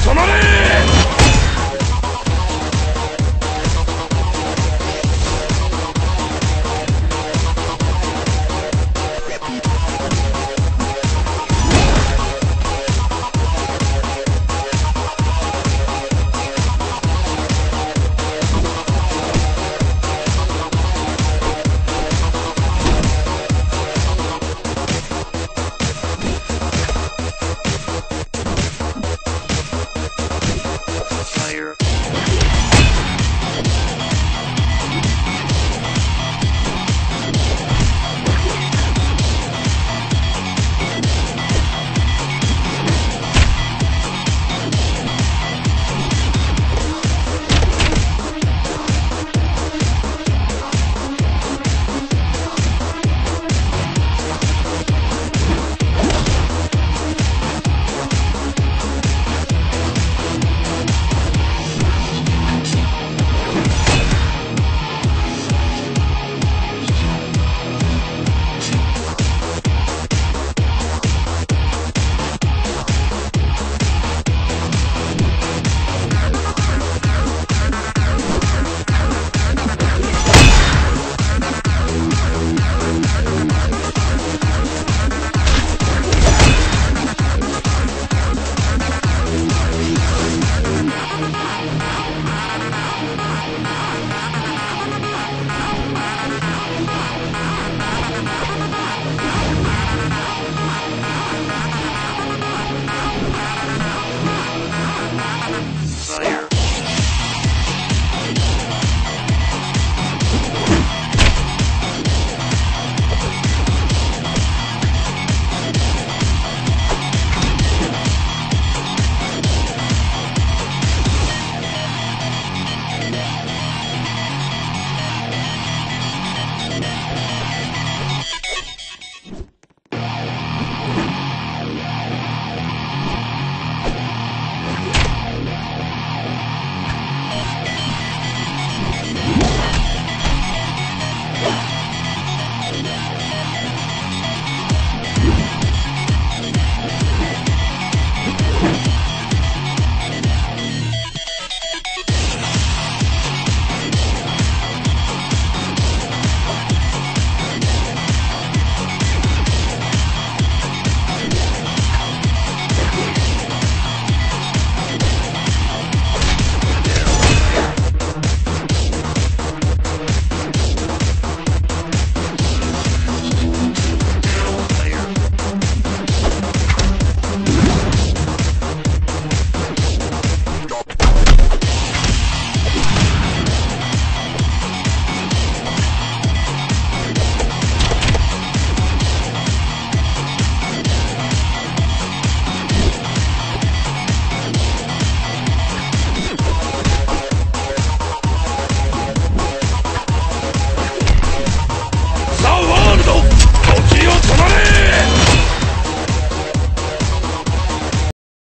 止まれ